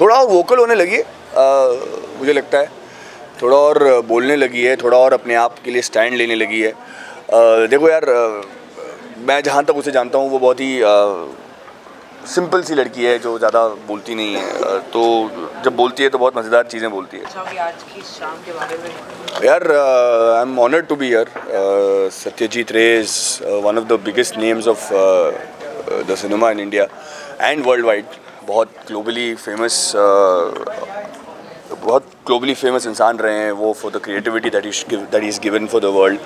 थोड़ा और वोकल होने लगी है। मुझे लगता है। थोड़ा और बोलने लगी है थोड़ा और अपने आप के लिए स्टैंड लेने लगी है। आ, देखो यार आ, मैं जहाँ तक उसे जानता हूँ वो बहुत ही सिंपल सी लड़की है जो ज़्यादा बोलती नहीं है। तो जब बोलती है तो बहुत मज़ेदार चीज़ें बोलती है। अच्छा आज की शाम के बारे में? यार I am honoured to be here Satyajit Ray's one of the biggest names of the cinema in India and worldwide बहुत ग्लोबली फ़ेमस बहुत ग्लोबली फ़ेमस इंसान रहे हैं वो for the creativity that is that is given for the world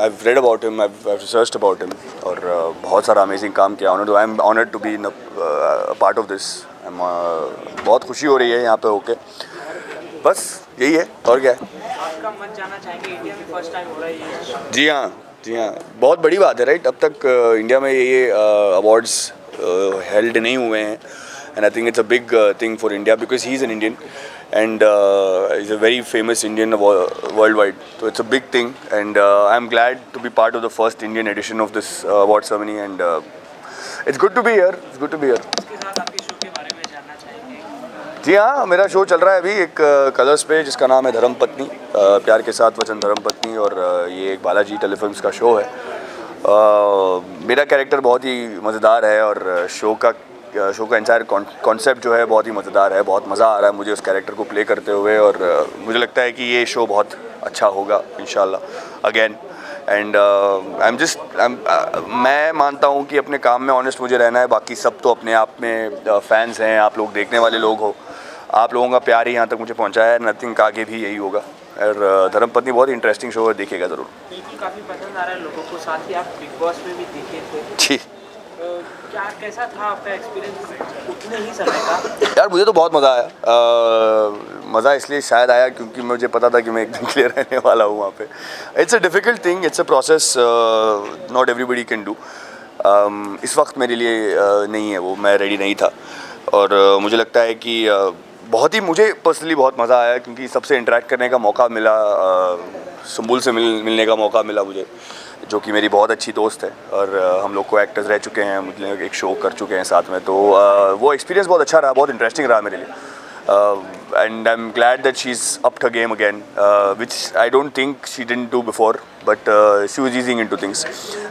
I read about him I research about him और uh, बहुत सारा amazing काम किया honour I am honoured to be in part of this बहुत खुशी हो रही है यहाँ पे होके। बस यही है और क्या है? जी हाँ। जी हाँ बहुत बड़ी बात है राइट अब तक इंडिया में ये अवार्ड्स हेल्ड नहीं हुए हैं and I think it's a big thing for India because he is an Indian and is a very famous Indian worldwide तो it's a big thing and I am glad to be part of the first Indian edition of this award ceremony and it's good to be here it's good to be here जी हाँ मेरा show चल रहा है अभी एक colours पे जिसका नाम है धर्म पत्नी। प्यार के साथ वचन धर्म पत्नी और ये एक बालाजी टेलीफिल्म का शो है। uh, मेरा कैरेक्टर बहुत ही मज़ेदार है और शो का शो का इंसायर कॉन्सेप्ट जो है बहुत ही मज़ेदार है बहुत मज़ा आ रहा है मुझे उस कैरेक्टर को प्ले करते हुए और मुझे लगता है कि ये शो बहुत अच्छा होगा in again and I am just मैं मानता हूँ कि अपने काम में ऑनेस्ट मुझे रहना है बाकी सब तो अपने आप में फैंस हैं आप लोग देखने वाले लोग हो। आप लोगों का प्यार ही यहाँ तक मुझे पहुँचाया है नथिंग का आगे भी यही होगा। और धर्मपत्नी बहुत इंटरेस्टिंग शो है देखिएगा ज़रूर। काफ़ी पसंद आ रहा है लोगों को साथ ही आप बिग बॉस में भी देखे थे। जी। क्या कैसा था आपका एक्सपीरियंस उतने ही समय का। यार मुझे तो बहुत मज़ा आया। मज़ा इसलिए शायद आया क्योंकि मुझे पता था कि मैं एक दिन के लिए रहने वाला हूँ वहाँ पे। It's a difficult thing it's a process not everybody can do इस वक्त मेरे लिए uh, नहीं है वो मैं रेडी नहीं था। और uh, मुझे लगता है कि uh, बहुत ही मुझे पर्सनली बहुत मज़ा आया क्योंकि सबसे इंटरेक्ट करने का मौका मिला सुम्बुल से मिल, मिलने का मौका मिला मुझे, जो कि मेरी बहुत अच्छी दोस्त है और हम लोग को एक्टर्स रह चुके हैं मतलब एक शो कर चुके हैं साथ में तो वो एक्सपीरियंस बहुत अच्छा रहा, बहुत इंटरेस्टिंग रहा मेरे लिए। And I am glad that she is up game again which I don't think she didn't do before but she was easing into things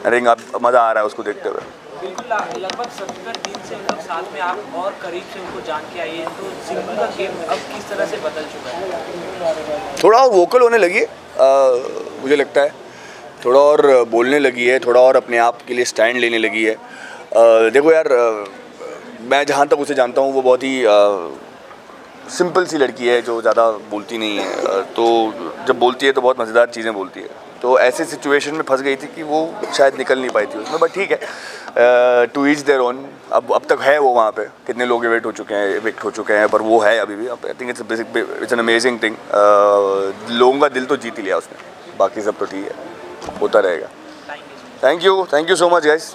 I think अब मज़ा आ रहा है उसको देखते हुए। बिल्कुल लगभग सत्तर दिन से मतलब साथ में आप और करीब से उनको जान के आइए। तो सिंपल का गेम अब किस तरह से बदल चुका है? थोड़ा और वोकल होने लगी है मुझे लगता है। थोड़ा और बोलने लगी है थोड़ा और अपने आप के लिए स्टैंड लेने लगी है। आ, देखो यार मैं जहाँ तक उसे जानता हूँ वो बहुत ही सिंपल सी लड़की है जो ज़्यादा बोलती नहीं है। तो जब बोलती है तो बहुत मज़ेदार चीज़ें बोलती है। तो ऐसे सिचुएशन में फंस गई थी कि वो शायद निकल नहीं पाई थी उसमें बट ठीक है। टू ईच देयर ओन अब अब तक है वो वहाँ पे। कितने लोग इवेक्ट हो चुके हैं इवेक्ट हो चुके हैं पर वो है अभी भी। I think it's it's an amazing thing लोगों का दिल तो जीत ही लिया उसने। बाकी सब तो ठीक है। होता रहेगा। Thank you thank you so much guys